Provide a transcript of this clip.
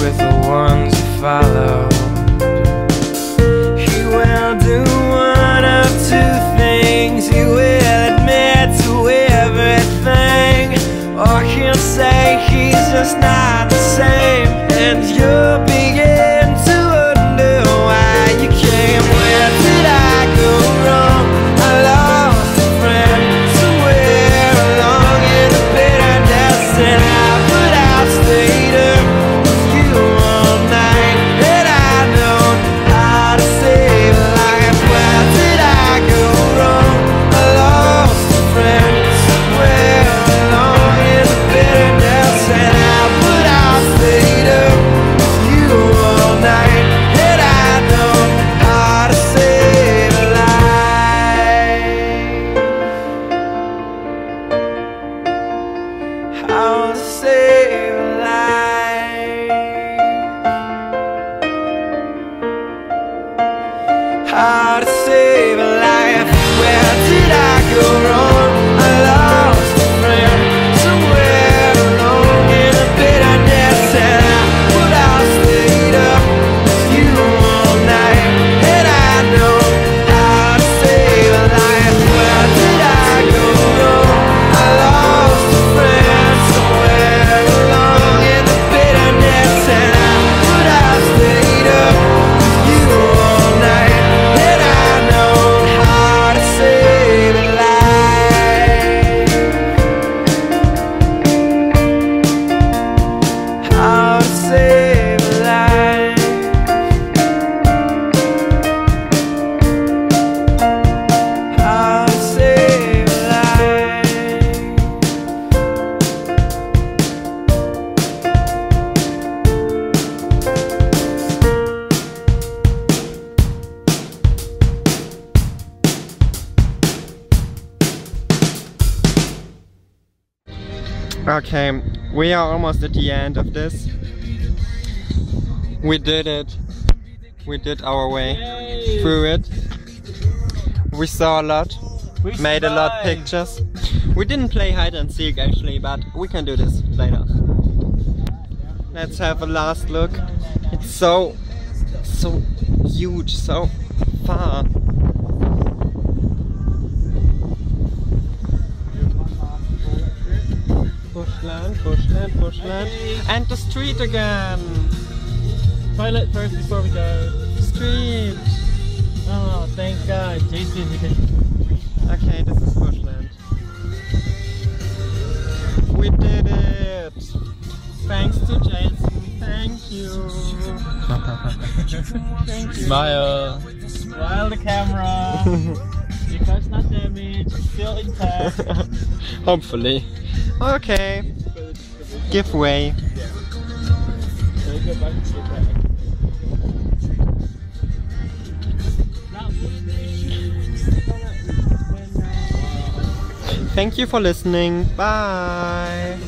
with the ones you follow. He will do one of two things. He will admit to everything, or he'll say he's just not the same, and you'll begin How to Okay, we are almost at the end of this. We did it. We did our way through it. We saw a lot, made a lot pictures. We didn't play hide and seek actually, but we can do this later. Let's have a last look. It's so, so huge, so far. Bushland, bushland, bushland. Okay. And the street again. Toilet first before we go. Street. Oh, thank God. Jason, we can... Okay, this is bushland. We did it. Thanks to Jason. Thank you. Thank you. Smile. Smile the camera. Because not damaged, still intact. Hopefully. Okay. Give way. Thank you for listening. Bye.